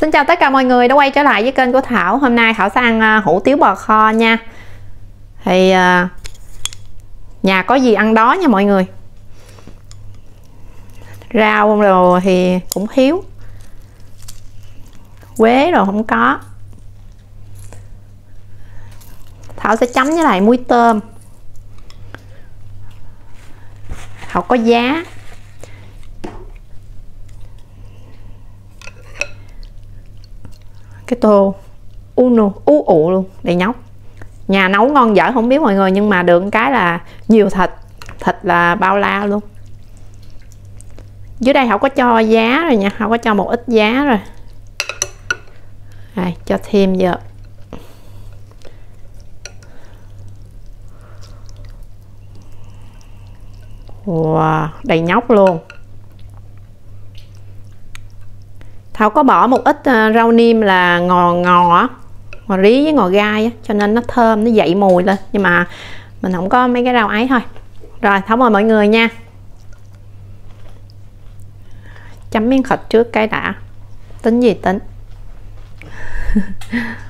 Xin chào tất cả mọi người, đã quay trở lại với kênh của Thảo. Hôm nay Thảo sẽ ăn à, hủ tiếu bò kho nha. Thì à, nhà có gì ăn đó nha mọi người. Rau rồi thì cũng thiếu Quế rồi không có. Thảo sẽ chấm với lại muối tôm. Thảo có giá. Cái tô uno u ụ luôn, đầy nhóc nhà nấu ngon dở không biết mọi người, nhưng mà được cái là nhiều thịt. Thịt là bao la luôn. Dưới đây không có cho giá rồi nha, không có cho một ít giá rồi. Rồi, cho thêm giờ wow, đầy nhóc luôn. Thảo có bỏ một ít ờ, rau niêm là ngò ngò á. Ngò rí với ngò gai á, cho nên nó thơm nó dậy mùi lên. Nhưng mà mình không có mấy cái rau ấy thôi. Rồi Thảo mời mọi người nha. Chấm miếng thịt trước cái đã. Tính gì tính?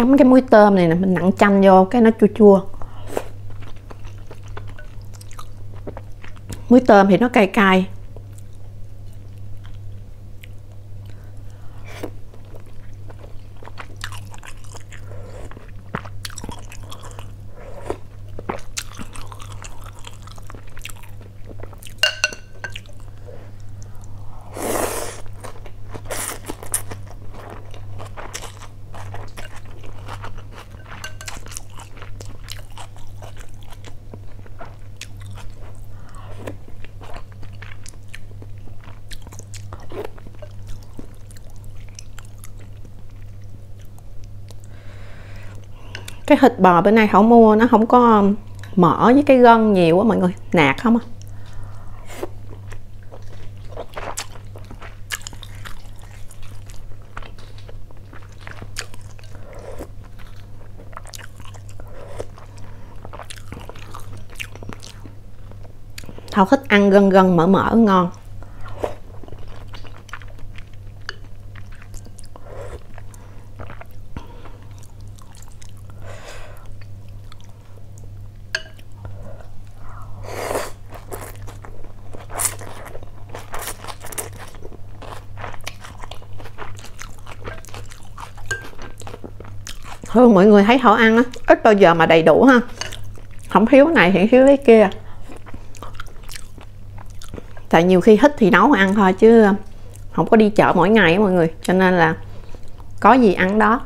chấm cái muối tôm này nè, mình nặn chanh vô, cái nó chua chua. Muối tôm thì nó cay cay. Cái thịt bò bên này không mua, nó không có um, mỡ với cái gân nhiều quá mọi người. Nạt không à Thảo thích ăn gân gân, mỡ mỡ, ngon. Thường mọi người thấy họ ăn á, ít bao giờ mà đầy đủ ha. Không thiếu cái này thì thiếu cái kia. Tại nhiều khi thích thì nấu ăn thôi chứ ờ, không có đi chợ mỗi ngày mọi người, cho nên là có gì ăn đó.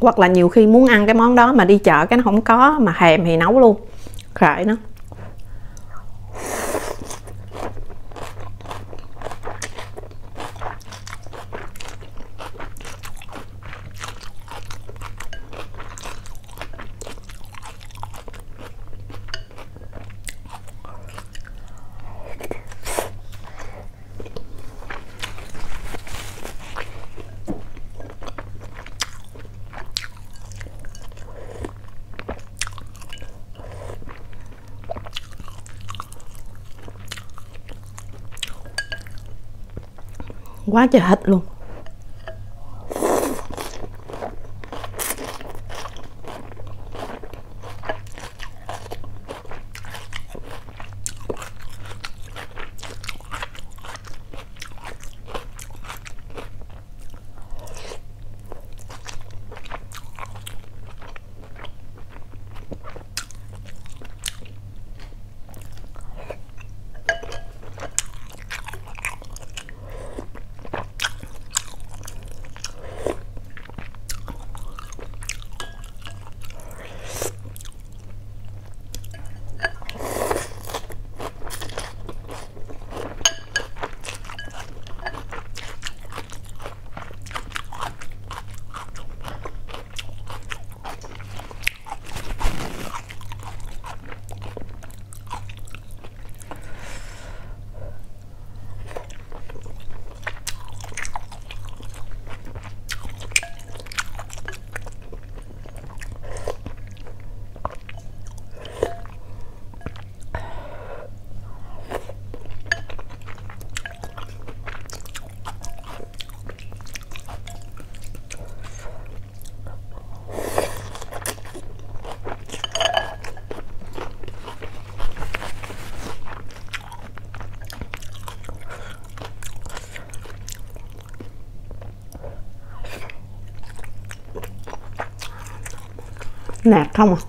Hoặc là nhiều khi muốn ăn cái món đó mà đi chợ cái nó không có, mà thèm thì nấu luôn. ขายเนาะ quá trời hết luôn. Nạt không à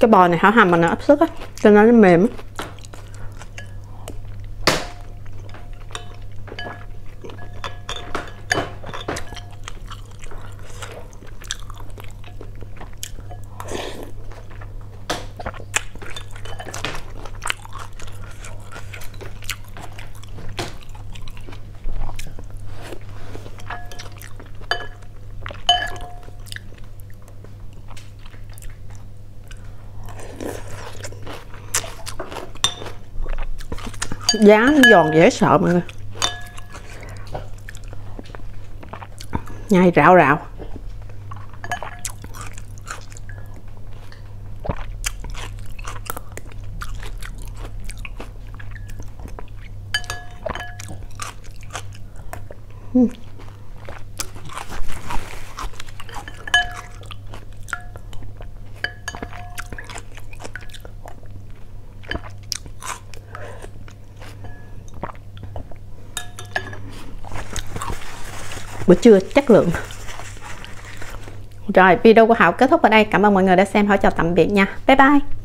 cái bò này hảo hầm mà nó ấp sức á cho nên nó mềm giá nó giòn dễ sợ mọi người. Nhai rạo rạo. Bữa trưa chất lượng. Rồi, video của Hảo kết thúc ở đây. Cảm ơn mọi người đã xem. Hảo chào tạm biệt nha. Bye bye.